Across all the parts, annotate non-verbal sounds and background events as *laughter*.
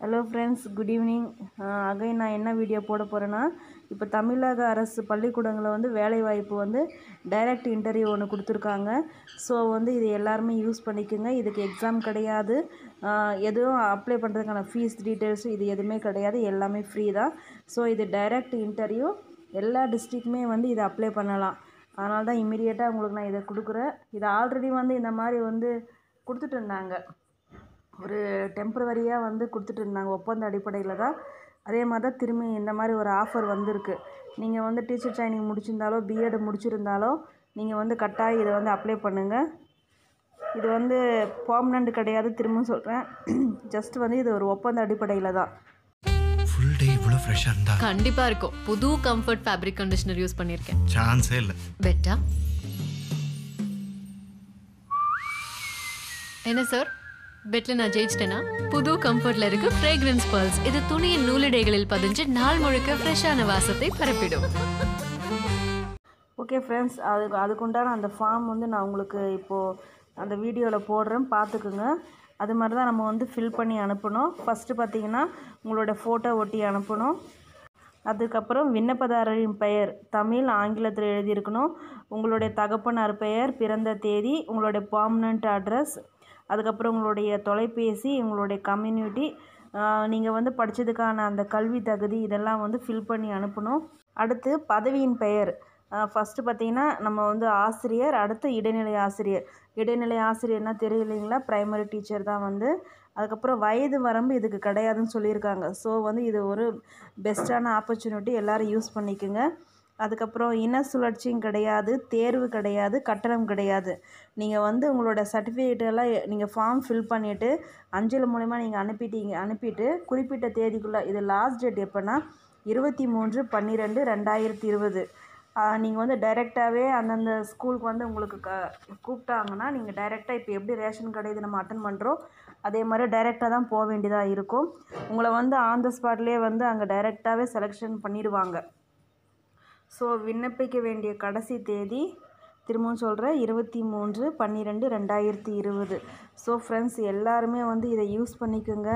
Hello friends good evening அகை நான் என்ன வீடியோ போட போகிறேன்னா இப்போ தமிழக அரசு பள்ளிக்கூடங்களில் வந்து வேலைவாய்ப்பு வந்து டைரக்ட் இன்டர்வியூ ஒன்று கொடுத்துருக்காங்க. ஸோ வந்து இது எல்லாருமே யூஸ் பண்ணிக்கோங்க. இதுக்கு எக்ஸாம் கிடையாது. எதுவும் அப்ளை பண்ணுறதுக்கான ஃபீஸ் டீட்டெயில்ஸும் இது எதுவுமே கிடையாது. எல்லாமே ஃப்ரீ தான். ஸோ இது டைரக்ட் இன்டர்வியூ எல்லா டிஸ்ட்ரிக்ட்டுமே வந்து இதை அப்ளை பண்ணலாம். அதனால தான் இமீடியட்டாக உங்களுக்கு நான் இதை கொடுக்குறேன். இதை ஆல்ரெடி வந்து இந்த மாதிரி வந்து கொடுத்துட்டு இருந்தாங்க. ஒரு டெம்ப்ரவரியாக வந்து கொடுத்துட்டு இருந்தாங்க. ஒப்பந்த அடிப்படையில் தான். அதே மாதிரி தான் திரும்பி இந்த மாதிரி ஒரு ஆஃபர் வந்திருக்கு. நீங்கள் வந்து டீச்சர் ட்ரைனிங் முடிச்சிருந்தாலோ பிஎட் முடிச்சிருந்தாலோ நீங்கள் வந்து கட்டாயம் இதை வந்து அப்ளை பண்ணுங்கள் இது வந்து பர்மனண்ட் கிடையாது திரும்பவும் சொல்கிறேன் ஜஸ்ட் *clears throat* வந்து இது ஒரு ஒப்பந்த அடிப்படையில் தான். ஃபுல் டே இவ்வளோ ஃப்ரெஷ்ஷாக இருந்தா? கண்டிப்பா இருக்கும். புது கம்ஃபர்ட் ஃபேப்ரிக் கண்டிஷனர் யூஸ் பண்ணிருக்கேன். சான்ஸே இல்லை. பெட்டா என்ன சார் பெட்ல நான் ஜெயிச்சிட்டேனா? புது கம்ஃபர்ட்ல இருக்கு ஃப்ரேக்ரன்ஸ் பர்ல்ஸ் இது துணியின் நூலிடைகளில் பதிஞ்சு நாள் முழுக்க ஃப்ரெஷ்ஷான வாசத்தை பரப்பிடும். ஓகே ஃப்ரெண்ட்ஸ் அதுக்கு அதுக்குண்டான அந்த ஃபார்ம் வந்து நான் உங்களுக்கு இப்போது அந்த வீடியோவில் போடுறேன். பார்த்துக்குங்க. அது மாதிரி தான் நம்ம வந்து ஃபில் பண்ணி அனுப்பணும். ஃபஸ்ட்டு பார்த்தீங்கன்னா உங்களோட ஃபோட்டோ ஒட்டி அனுப்பணும். அதுக்கப்புறம் விண்ணப்பதாரரின் பெயர். தமிழ் ஆங்கிலத்தில் எழுதியிருக்கணும். உங்களுடைய தகப்பனார் பெயர் பிறந்த தேதி உங்களுடைய பர்மனண்ட் அட்ரஸ் அதுக்கப்புறம் உங்களுடைய தொலைபேசி உங்களுடைய கம்யூனிட்டி நீங்கள் வந்து படித்ததுக்கான அந்த கல்வி தகுதி இதெல்லாம் வந்து ஃபில் பண்ணி அனுப்பணும். அடுத்து பதவியின் பெயர். ஃபஸ்ட்டு பார்த்தீங்கன்னா நம்ம வந்து ஆசிரியர் அடுத்து இடைநிலை ஆசிரியர். இடைநிலை ஆசிரியர்னால் தெரியலைங்களா? ப்ரைமரி டீச்சர் தான் வந்து. அதுக்கப்புறம் வயது வரம்பு இதுக்கு கிடையாதுன்னு சொல்லியிருக்காங்க. ஸோ வந்து இது ஒரு பெஸ்ட்டான ஆப்பர்ச்சுனிட்டி எல்லோரும் யூஸ் பண்ணிக்கோங்க. அதுக்கப்புறம் இன சுழற்சியும் கிடையாது தேர்வு கிடையாது கட்டணம் கிடையாது. நீங்கள் வந்து உங்களோட சர்டிஃபிகேட்டெல்லாம் எல்லாம் நீங்கள் ஃபார்ம் ஃபில் பண்ணிவிட்டு அஞ்சல் மூலிமா நீங்கள் அனுப்பிட்டீங்க அனுப்பிட்டு குறிப்பிட்ட தேதிக்குள்ளே இது லாஸ்ட் டேட் எப்போனா இருபத்தி மூன்று பன்னிரெண்டு ரெண்டாயிரத்தி இருபது. நீங்கள் வந்து டைரெக்டாகவே அந்தந்த ஸ்கூலுக்கு வந்து உங்களுக்கு க கூப்பிட்டாங்கன்னா நீங்கள் டைரெக்டாக இப்போ எப்படி ரேஷன் கடை இது நம்ம அட்டன் பண்ணுறோம் அதே மாதிரி டைரெக்டாக தான் போக வேண்டியதாக இருக்கும். உங்களை வந்து ஆன் த ஸ்பாட்லேயே வந்து அங்கே டைரெக்டாகவே செலெக்ஷன் பண்ணிடுவாங்க. ஸோ விண்ணப்பிக்க வேண்டிய கடைசி தேதி திரும்பவும் சொல்கிறேன் இருபத்தி மூன்று பன்னிரெண்டு ரெண்டாயிரத்தி இருபது. ஸோ ஃப்ரெண்ட்ஸ் எல்லாருமே வந்து இதை யூஸ் பண்ணிக்கோங்க.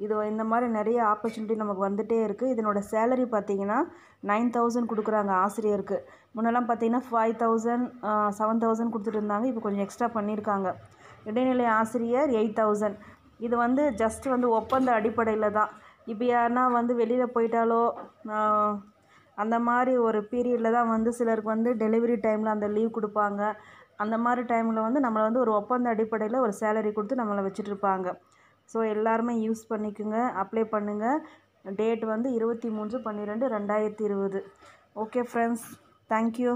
இது இந்த மாதிரி நிறைய ஆப்பர்ச்சுனிட்டி நமக்கு வந்துகிட்டே இருக்குது இதனோட சேலரி பார்த்தீங்கன்னா நைன் தௌசண்ட் கொடுக்குறாங்க ஆசிரியருக்கு. முன்னெல்லாம் பார்த்தீங்கன்னா ஃபைவ் தௌசண்ட் செவன் தௌசண்ட் கொடுத்துட்டு இருந்தாங்க. இப்போ கொஞ்சம் எக்ஸ்ட்ரா பண்ணியிருக்காங்க. இடைநிலை ஆசிரியர் எயிட் தௌசண்ட் இது வந்து ஜஸ்ட் வந்து ஒப்பந்த அடிப்படையில் தான். இப்போ யாருன்னா வந்து வெளியில் போயிட்டாலோ அந்த மாதிரி ஒரு பீரியடில் தான் வந்து சிலருக்கு வந்து டெலிவரி டைமில் அந்த லீவ் கொடுப்பாங்க. அந்த மாதிரி டைமில் வந்து நம்மளை வந்து ஒரு ஒப்பந்த அடிப்படையில் ஒரு சேலரி கொடுத்து நம்மளை வச்சுட்ருப்பாங்க ஸோ எல்லாருமே யூஸ் பண்ணிக்கோங்க அப்ளை பண்ணுங்கள் டேட் வந்து இருபத்தி மூன்று பன்னிரெண்டு ரெண்டாயிரத்தி இருபது. Okay friends thank you